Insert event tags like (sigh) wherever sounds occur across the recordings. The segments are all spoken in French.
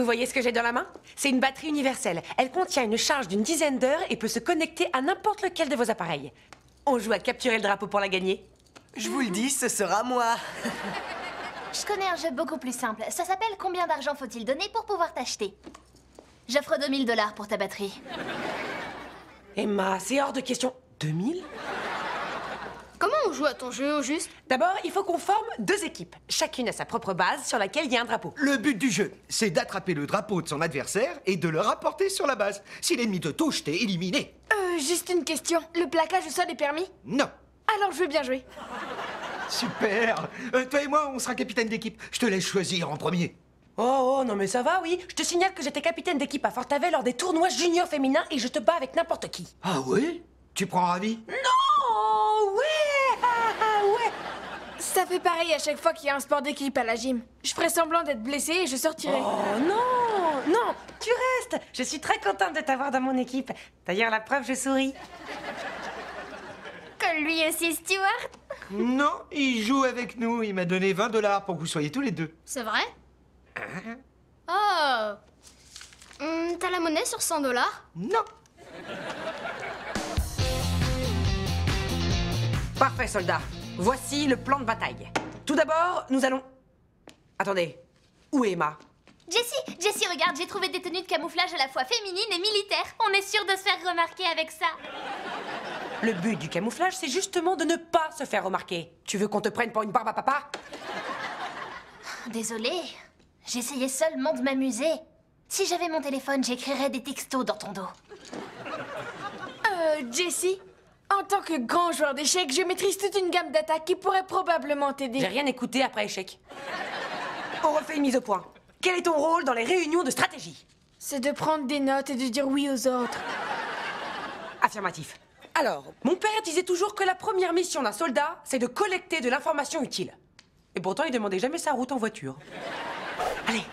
Vous voyez ce que j'ai dans la main? C'est une batterie universelle. Elle contient une charge d'une dizaine d'heures et peut se connecter à n'importe lequel de vos appareils. On joue à capturer le drapeau pour la gagner. Je vous le dis, ce sera moi. (laughs) Je connais un jeu beaucoup plus simple. Ça s'appelle Combien d'argent faut-il donner pour pouvoir t'acheter? J'offre 2000 dollars pour ta batterie. Emma, c'est hors de question. 2000 Joue à ton jeu au juste D'abord, il faut qu'on forme deux équipes. Chacune a sa propre base sur laquelle il y a un drapeau. Le but du jeu, c'est d'attraper le drapeau de son adversaire et de le rapporter sur la base. Si l'ennemi te touche, t'es éliminé. Euh, juste une question. Le plaquage au sol est permis? Non. Alors je veux bien jouer. Super. Euh, toi et moi, on sera capitaine d'équipe. Je te laisse choisir en premier. Oh, oh, non mais ça va, oui. Je te signale que j'étais capitaine d'équipe à Fortavet lors des tournois juniors féminins et je te bats avec n'importe qui. Ah ouais Tu prends ravi? Non Ouais ah, ah, Ouais Ça fait pareil à chaque fois qu'il y a un sport d'équipe à la gym. Je ferai semblant d'être blessé et je sortirai. Oh non Non Tu restes Je suis très contente de t'avoir dans mon équipe. D'ailleurs, la preuve, je souris. Comme lui aussi, Stuart Non, il joue avec nous. Il m'a donné 20 dollars pour que vous soyez tous les deux. C'est vrai? Oh Hum, T'as la monnaie sur 100 dollars? Non. Parfait, soldat. Voici le plan de bataille. Tout d'abord, nous allons... Attendez. Où est Emma? Jessie, Jessie, regarde, j'ai trouvé des tenues de camouflage à la fois féminines et militaires. On est sûr de se faire remarquer avec ça. Le but du camouflage, c'est justement de ne pas se faire remarquer. Tu veux qu'on te prenne pour une barbe à papa? Désolée, j'essayais seulement de m'amuser. Si j'avais mon téléphone, j'écrirais des textos dans ton dos. Euh, Jessie, en tant que grand joueur d'échecs, je maîtrise toute une gamme d'attaques qui pourrait probablement J'ai t'aider. rien écouté après échec. On refait une mise au point. Quel est ton rôle dans les réunions de stratégie? C'est de prendre des notes et de dire oui aux autres. Affirmatif. Alors, mon père disait toujours que la première mission d'un soldat, c'est de collecter de l'information utile. Et pourtant, il demandait jamais sa route en voiture. Allez,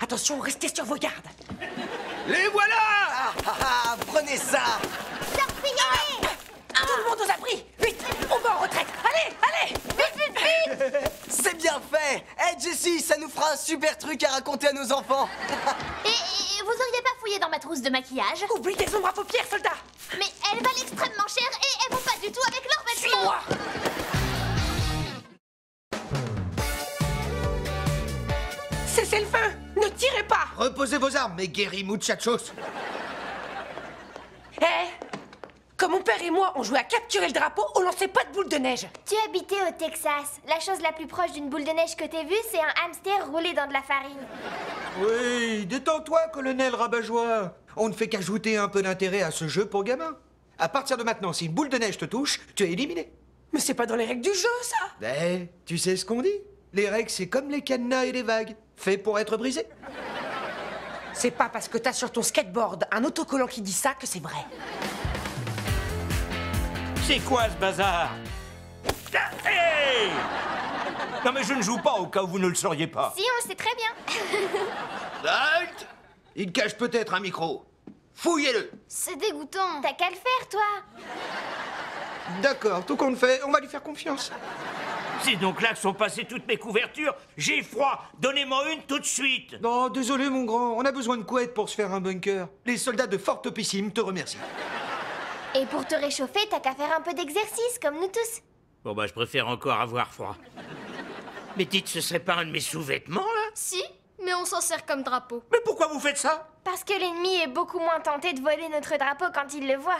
attention, restez sur vos gardes. Les voilà Ah, ah, ah, prenez ça Tout le monde aux abris Vite, on va en retraite. Allez, allez Vite, vite, vite. (laughs) C'est bien fait. Eh Jessie, ça nous fera un super truc à raconter à nos enfants. Et, et vous auriez pas fouillé dans ma trousse de maquillage? Oublie tes ombres à paupières, soldat. Mais elles valent extrêmement cher et elles vont pas du tout avec leurs vêtements Suis-moi. Cessez le feu. Ne tirez pas. Reposez vos armes, mes guéris muchachos. Comme mon père et moi, on jouait à capturer le drapeau, on lançait pas de boule de neige Tu habitais au Texas. La chose la plus proche d'une boule de neige que t'aies vue, c'est un hamster roulé dans de la farine. Oui, détends-toi, colonel Rabat-Joie. On ne fait qu'ajouter un peu d'intérêt à ce jeu pour gamins. À partir de maintenant, si une boule de neige te touche, tu es éliminé. Mais c'est pas dans les règles du jeu, ça Ben, tu sais ce qu'on dit Les règles, c'est comme les cadenas et les vagues, fait pour être brisés. C'est pas parce que t'as sur ton skateboard un autocollant qui dit ça que c'est vrai. C'est quoi ce bazar? Hey Non mais je ne joue pas au cas où vous ne le sauriez pas. Si, on le sait très bien. (laughs) Halt Il cache peut-être un micro. Fouillez-le C'est dégoûtant. T'as qu'à le faire, toi. D'accord, tout compte fait, on va lui faire confiance. C'est donc là que sont passées toutes mes couvertures. J'ai froid. Donnez-moi une tout de suite. Non, désolé mon grand, on a besoin de couettes pour se faire un bunker. Les soldats de Fort Topissime te remercient. Et pour te réchauffer, t'as qu'à faire un peu d'exercice, comme nous tous. Bon bah je préfère encore avoir froid. Mais dites, ce serait pas un de mes sous-vêtements là? Si, mais on s'en sert comme drapeau. Mais pourquoi vous faites ça? Parce que l'ennemi est beaucoup moins tenté de voler notre drapeau quand il le voit.